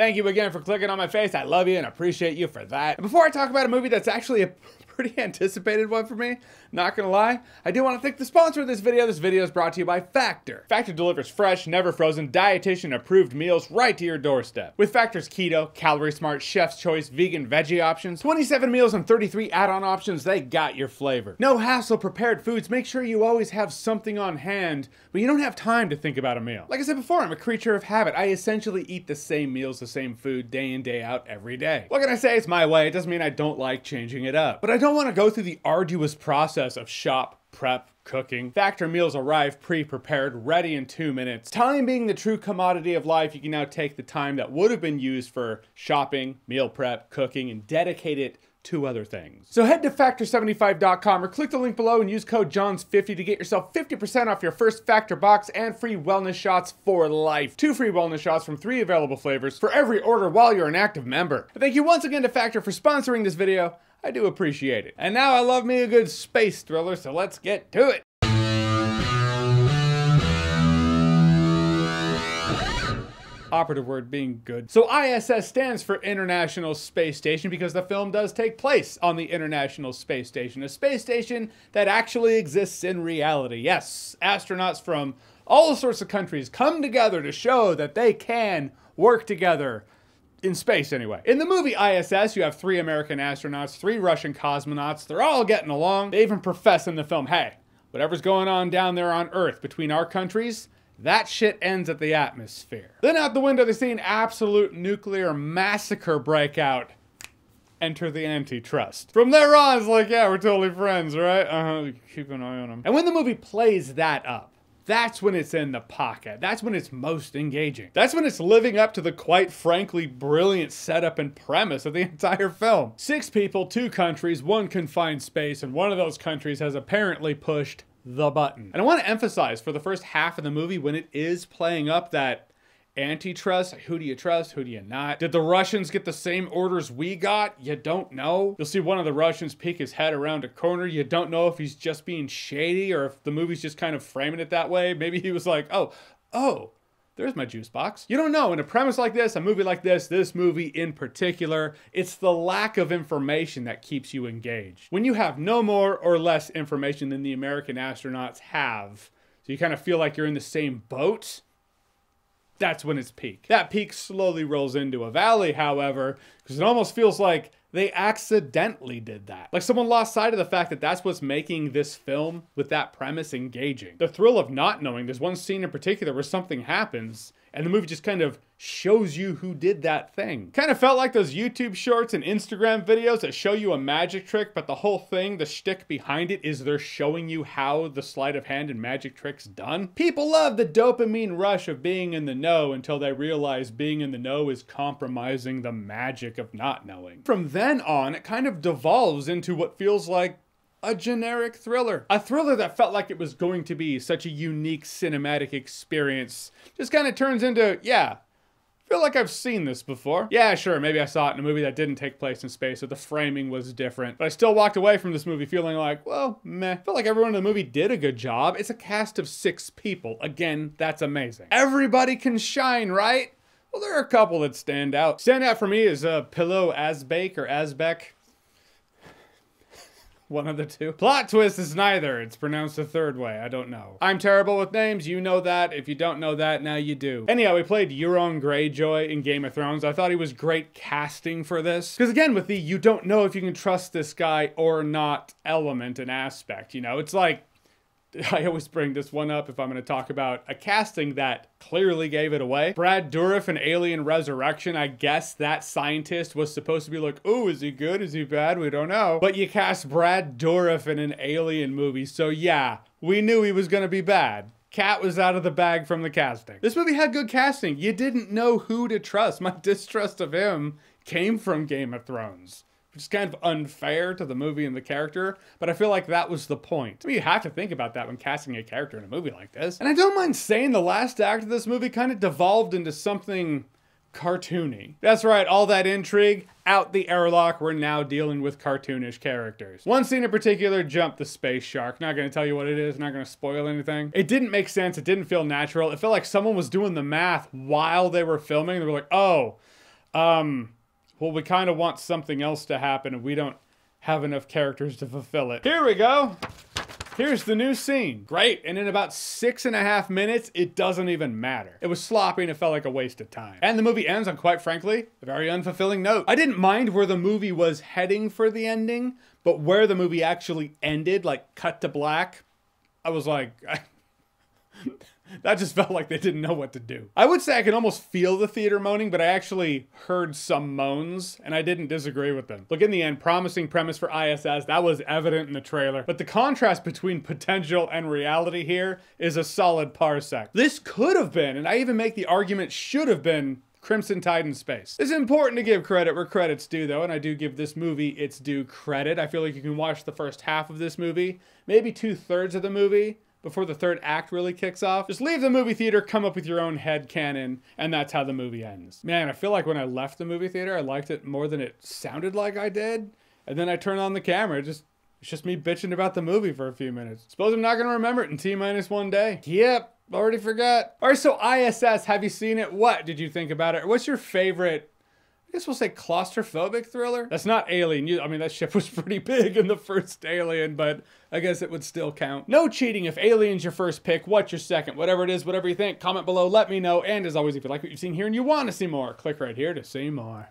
Thank you again for clicking on my face. I love you and appreciate you for that. And before I talk about a movie that's actually a pretty anticipated one for me, not gonna lie, I do want to thank the sponsor of this video. This video is brought to you by Factor. Factor delivers fresh, never frozen, dietitian approved meals right to your doorstep. With Factor's keto, calorie smart, chef's choice, vegan, veggie options, 27 meals and 33 add-on options, they got your flavor. No hassle prepared foods, make sure you always have something on hand, but you don't have time to think about a meal. Like I said before, I'm a creature of habit. I essentially eat the same meals, the same food, day in, day out, every day. What can I say? It's my way. It doesn't mean I don't like changing it up. But I don't want to go through the arduous process of shop, prep, cooking. Factor meals arrive pre-prepared, ready in two minutes. Time being the true commodity of life, you can now take the time that would have been used for shopping, meal prep, cooking, and dedicate it to other things. So head to factor75.com or click the link below and use code JAHNS50 to get yourself 50% off your first Factor box and free wellness shots for life. Two free wellness shots from three available flavors for every order while you're an active member. Thank you once again to Factor for sponsoring this video. I do appreciate it. And now I love me a good space thriller, so let's get to it. Operative word being good. So ISS stands for International Space Station because the film does take place on the International Space Station, a space station that actually exists in reality. Yes, astronauts from all sorts of countries come together to show that they can work together in space anyway. In the movie ISS, you have three American astronauts, three Russian cosmonauts. They're all getting along. They even profess in the film, hey, whatever's going on down there on Earth between our countries, that shit ends at the atmosphere. Then out the window, they see an absolute nuclear massacre break out. Enter the antitrust. From there on, it's like, yeah, we're totally friends, right? Uh-huh, keep an eye on them. And when the movie plays that up, that's when it's in the pocket. That's when it's most engaging. That's when it's living up to the quite frankly brilliant setup and premise of the entire film. Six people, two countries, one confined space, and one of those countries has apparently pushed the button. And I want to emphasize for the first half of the movie when it is playing up that antitrust. Who do you trust? Who do you not? Did the Russians get the same orders we got? You don't know. You'll see one of the Russians peek his head around a corner. You don't know if he's just being shady or if the movie's just kind of framing it that way. Maybe he was like, oh, oh, there's my juice box. You don't know. In a premise like this, a movie like this, this movie in particular, it's the lack of information that keeps you engaged. When you have no more or less information than the American astronauts have, so you kind of feel like you're in the same boat, that's when it's peak. That peak slowly rolls into a valley, however, because it almost feels like they accidentally did that. Like someone lost sight of the fact that that's what's making this film with that premise engaging. The thrill of not knowing. There's one scene in particular where something happens and the movie just kind of shows you who did that thing. Kind of felt like those YouTube shorts and Instagram videos that show you a magic trick, but the whole thing, the shtick behind it, is they're showing you how the sleight of hand and magic trick's done. People love the dopamine rush of being in the know until they realize being in the know is compromising the magic of not knowing. From then on, it kind of devolves into what feels like a generic thriller. A thriller that felt like it was going to be such a unique cinematic experience just kind of turns into, yeah, feel like I've seen this before. Yeah, sure, maybe I saw it in a movie that didn't take place in space, so the framing was different. But I still walked away from this movie feeling like, well, meh. Feel like everyone in the movie did a good job. It's a cast of six people. Again, that's amazing. Everybody can shine, right? Well, there are a couple that stand out. Stand out for me is uh, Pilou Asbake or Asbeck. One of the two. Plot twist is neither. It's pronounced a third way. I don't know. I'm terrible with names. You know that. If you don't know that, now you do. Anyhow, we played Euron Greyjoy in Game of Thrones. I thought he was great casting for this. Because again, with the you don't know if you can trust this guy or not element and aspect, you know, it's like I always bring this one up if I'm going to talk about a casting that clearly gave it away. Brad Dourif in Alien Resurrection, I guess that scientist was supposed to be like, oh, is he good? Is he bad? We don't know. But you cast Brad Dourif in an Alien movie, so yeah, we knew he was going to be bad. Cat was out of the bag from the casting. This movie had good casting. You didn't know who to trust. My distrust of him came from Game of Thrones which is kind of unfair to the movie and the character, but I feel like that was the point. I mean, you have to think about that when casting a character in a movie like this. And I don't mind saying the last act of this movie kind of devolved into something cartoony. That's right, all that intrigue, out the airlock, we're now dealing with cartoonish characters. One scene in particular jumped the space shark. Not gonna tell you what it is, not gonna spoil anything. It didn't make sense, it didn't feel natural. It felt like someone was doing the math while they were filming. They were like, oh, Um, well, we kind of want something else to happen, and we don't have enough characters to fulfill it. Here we go. Here's the new scene. Great. And in about six and a half minutes, it doesn't even matter. It was sloppy and it felt like a waste of time. And the movie ends on, quite frankly, a very unfulfilling note. I didn't mind where the movie was heading for the ending, but where the movie actually ended, like cut to black, I was like, that just felt like they didn't know what to do. I would say I can almost feel the theater moaning, but I actually heard some moans and I didn't disagree with them. Look, in the end, promising premise for ISS, that was evident in the trailer, but the contrast between potential and reality here is a solid parsec. This could have been, and I even make the argument should have been Crimson Tide in space. It's important to give credit where credit's due, though, and I do give this movie its due credit. I feel like you can watch the first half of this movie, maybe two thirds of the movie, before the third act really kicks off. Just leave the movie theater, come up with your own head canon, and that's how the movie ends. Man, I feel like when I left the movie theater, I liked it more than it sounded like I did. And then I turned on the camera, just it's just me bitching about the movie for a few minutes. Suppose I'm not gonna remember it in T minus one day. Yep, already forgot. All right, so ISS, have you seen it? What did you think about it? What's your favorite I guess we'll say claustrophobic thriller. That's not Alien. I mean, that ship was pretty big in the first Alien, but I guess it would still count. No cheating. If Alien's your first pick, what's your second? Whatever it is, whatever you think, comment below, let me know. And as always, if you like what you've seen here and you want to see more, click right here to see more.